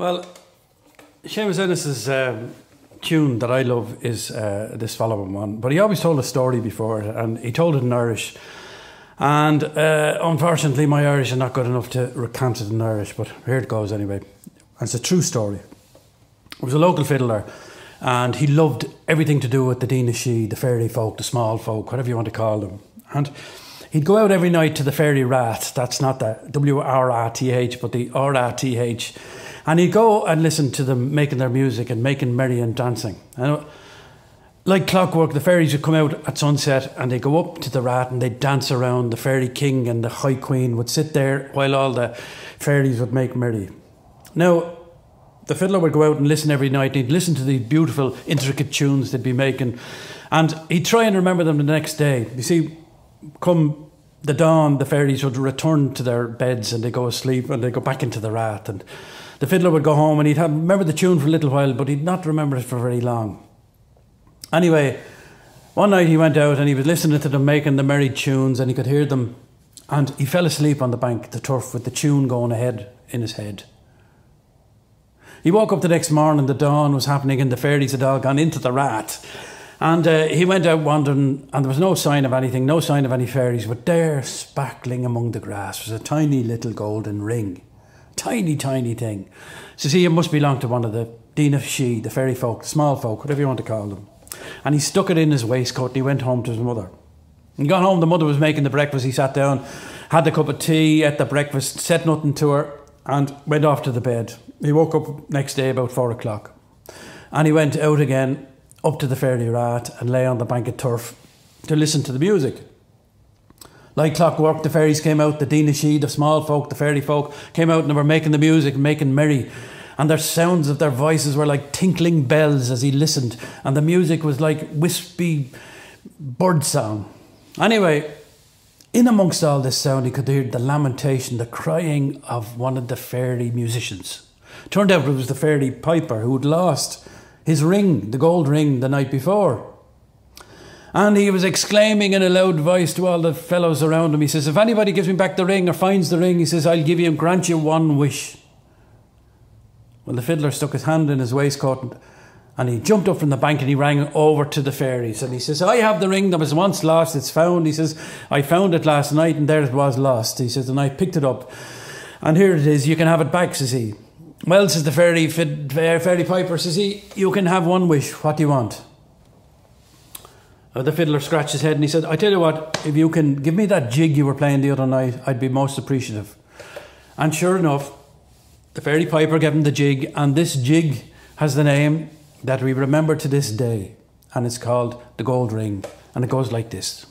Well, Seamus Ennis's um, tune that I love is uh, this following one, but he always told a story before it, and he told it in Irish. And uh, unfortunately, my Irish is not good enough to recant it in Irish, but here it goes anyway. And it's a true story. It was a local fiddler, and he loved everything to do with the Daoine the fairy folk, the small folk, whatever you want to call them. And he'd go out every night to the fairy rath. That's not the W R A T H, but the R A T H. And he'd go and listen to them making their music and making merry and dancing. And like clockwork, the fairies would come out at sunset and they'd go up to the rath and they'd dance around. The fairy king and the high queen would sit there while all the fairies would make merry. Now, the fiddler would go out and listen every night. He'd listen to these beautiful, intricate tunes they'd be making, and he'd try and remember them the next day. You see, come the dawn, the fairies would return to their beds and they'd go asleep and they'd go back into the rath. And the fiddler would go home and he'd have, remember the tune for a little while, but he'd not remember it for very long. Anyway, one night he went out and he was listening to them making the merry tunes and he could hear them. And he fell asleep on the bank, the turf, with the tune going ahead in his head. He woke up the next morning, the dawn was happening, and the fairies had all gone into the rath. And uh, he went out wandering, and there was no sign of anything, no sign of any fairies, but there, sparkling among the grass, was a tiny little golden ring. Tiny, tiny thing. So, see, it must belong to one of the Daoine Sídhe, the fairy folk, the small folk, whatever you want to call them. And he stuck it in his waistcoat and he went home to his mother. He got home, the mother was making the breakfast. He sat down, had a cup of tea, ate the breakfast, said nothing to her, and went off to the bed. He woke up next day about four o'clock. And he went out again up to the fairy rath and lay on the bank of turf to listen to the music. Like clockwork, the fairies came out, the Sidhe, the small folk, the fairy folk came out and they were making the music, making merry and their sounds of their voices were like tinkling bells as he listened, and the music was like wispy bird song. Anyway, in amongst all this sound, he could hear the lamentation, the crying of one of the fairy musicians. Turned out it was the fairy piper who had lost his ring, the gold ring, the night before. And he was exclaiming in a loud voice to all the fellows around him. He says, If anybody gives me back the ring or finds the ring, he says, I'll give you, grant you one wish. Well, the fiddler stuck his hand in his waistcoat and he jumped up from the bank and he rang over to the fairies and he says, I have the ring that was once lost, it's found. He says, I found it last night and there it was lost. He says, and I picked it up and here it is, you can have it back, says he. Well, says the fairy, fairy piper, says he, you can have one wish. What do you want? Uh, the fiddler scratched his head and he said, I tell you what, if you can give me that jig you were playing the other night, I'd be most appreciative. And sure enough, the fairy piper gave him the jig, and this jig has the name that we remember to this day, and it's called the Gold Ring, and it goes like this.